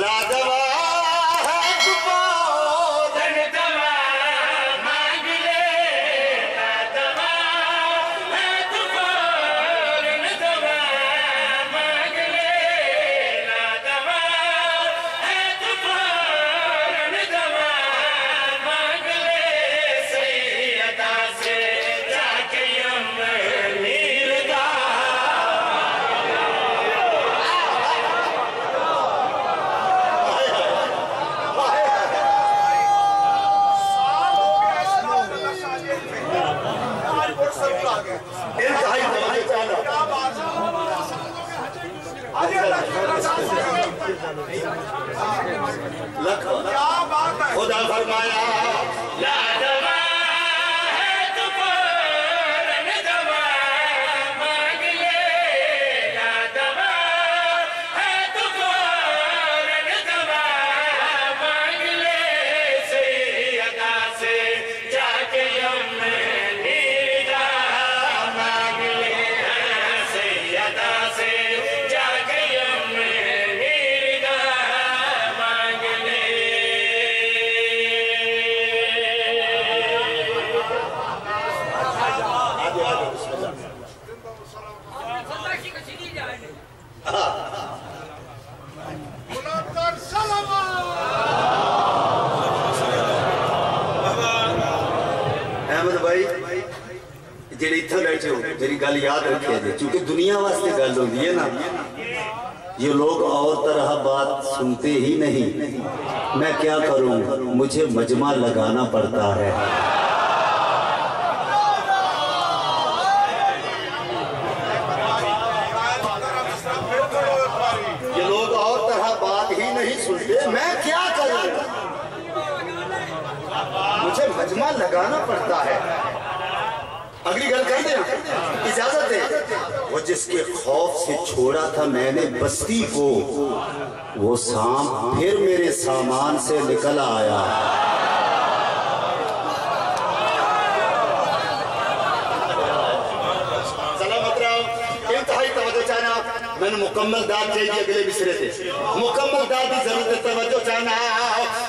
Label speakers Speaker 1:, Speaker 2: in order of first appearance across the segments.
Speaker 1: Radha گل یاد رکھے جائے جی، چونکہ دنیا واسطے گل ہوندی دیئے نا۔ یہ لوگ اور طرح بات سنتے ہی نہیں۔ میں کیا کروں؟ مجھے مجمع لگانا پڑتا ہے۔ یہ لوگ اور طرح بات ہی نہیں کیا کروں؟ مجھے مجمع لگانا پڑتا ہے۔ اگلی گل کر دیں۔ اجازت دیں۔ وہ جس کے خوف سے چھوڑا تھا میں نے بستی کو وہ سام پھر میرے سامان سے نکل آیا۔ مکمل داد چاہیے اگلے مصرے سے۔
Speaker 2: مکمل داد کی ضرورت توجہ چاہنا۔ ہے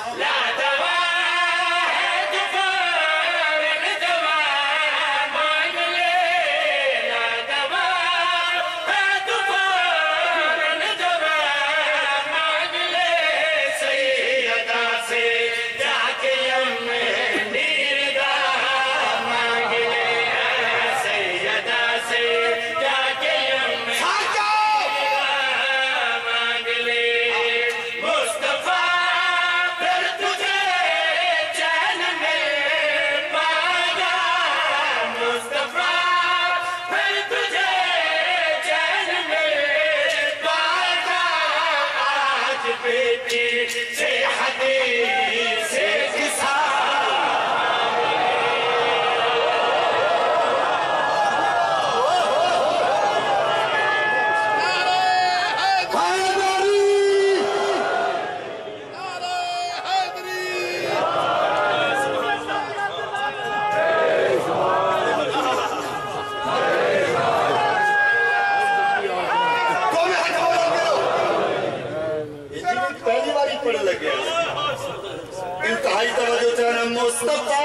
Speaker 2: respect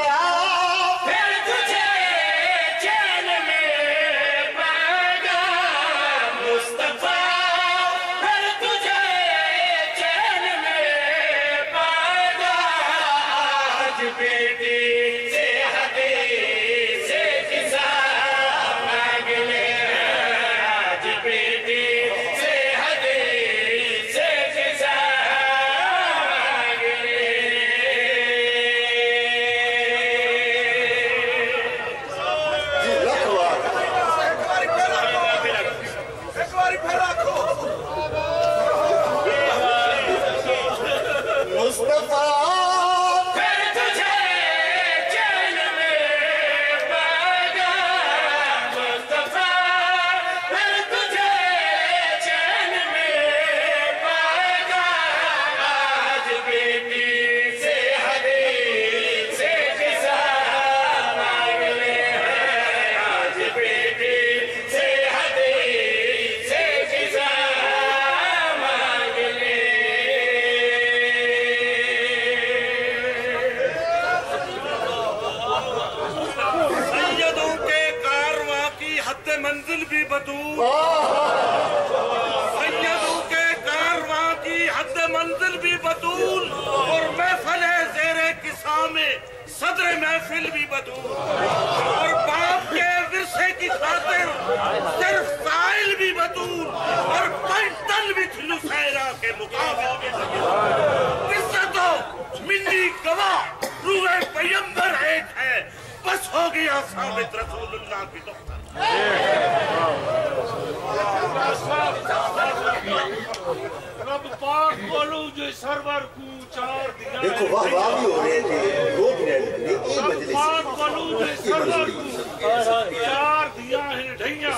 Speaker 2: محفل بھی بطول اور باپ کے ورثے کی خاطر صرف سائل بھی بطول اور پنٹن بھی نسیرہ کے مقابل بھی قصہ تو منی گواہ، روح پیمبر ایک ہے۔ بس ہو گیا ثابت رسول اللہ کی دختر
Speaker 1: دیکھو واہ واہ بھی ہو رہے تھے۔ رہے تھے یہ
Speaker 3: رب
Speaker 1: مجلس
Speaker 3: چار دیا ہیں ڈھائیاں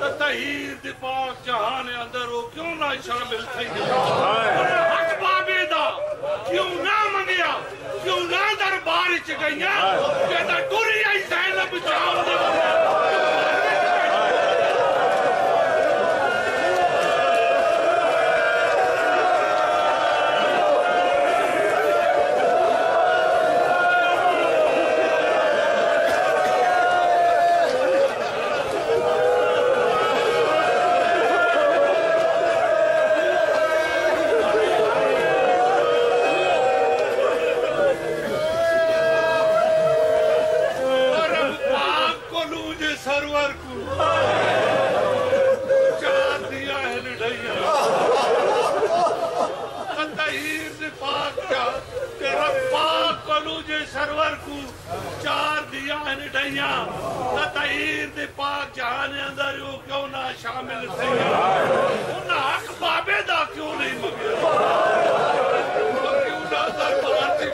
Speaker 3: تطہیر دی پاک جہان اندر ہو کیوں نہ شامل تھئی حق بابے دا کیوں نہ منگیا کیوں نہ دربار چ گئیاں کہ تا ٹری آئی زینب دے۔ دیا ہے لڑھائیاں تطہیر سے پاک جہان اندر یوں کیوں نہ شامل تھے انہاں حق بابے دا کیوں نہیں مگیا کیوں نہ دربار چ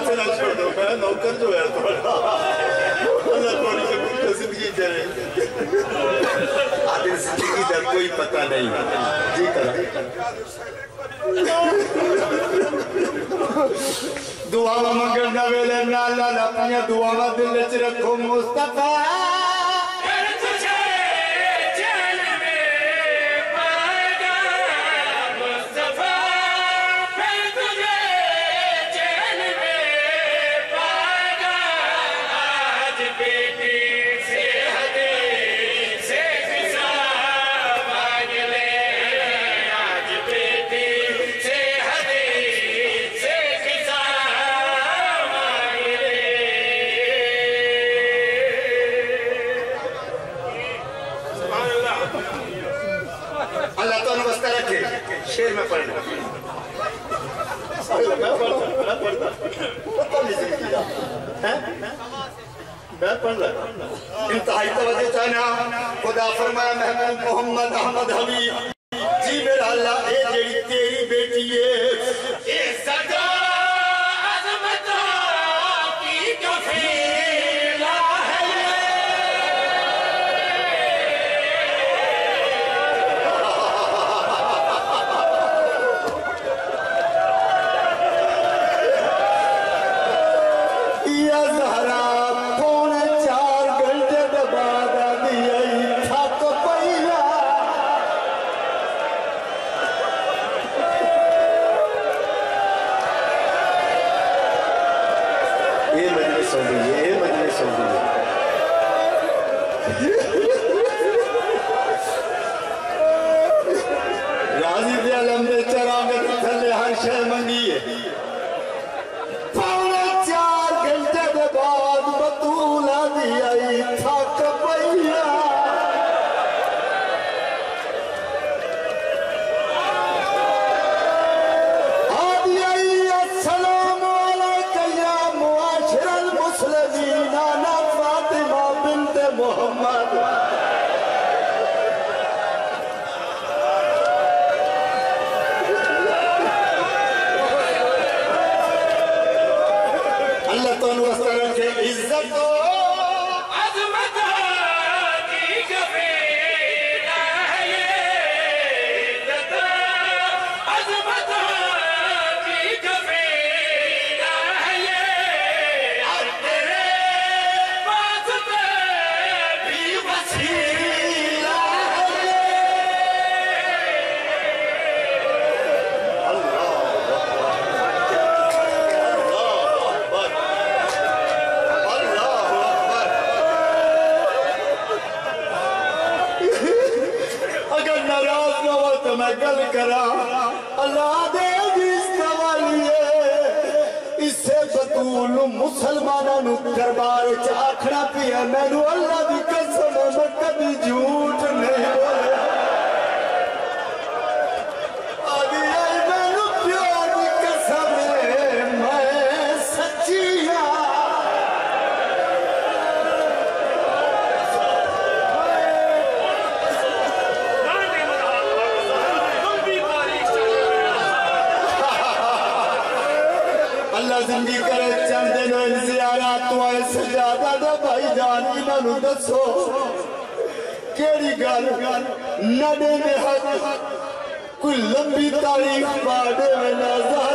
Speaker 1: پاسے نہ چھوڑ دو میں نوکر جو ہے تھوڑا اللہ تھوڑی سے کچھ زندگی جائے آدھے زندگی در کوئی پتہ نہیں جی کرا دعا منگنا ویلے نال اپنی دعا دل وچ رکھو مصطفیٰ۔ شیر میں پڑھنا۔ میں پڑھتا میں پڑھتا پتہ نہیں سکتی میں پڑھ رہا انتہائی توجہ چاہنا خدا فرمایا محمود محمد احمد حبیب جی میرا اللہ، اے جیڑی تیری بیٹی ہے۔ راضی دے علم دے تھلے ہر شے منگی ہے۔ پونے چار گھنٹے دے بعد بطولہ دی آئی پئیا آدھی آئی، السلام علیکہ یا معاشر المسلمین Muhammad. سے مسلمانوں نو دربار چ آکھنا پیا، مینوں اللہ دی قسم ہے، میں کبھی جھوٹ نہیں بولیا۔ زندگی کرے چند دن زیارات تو آئے سجادہ دا بھائی جان انہاں نو دسو۔ کیڑی گل؟ نڈے میں حق کوئی لمبی تاریخ باڑے میں نہ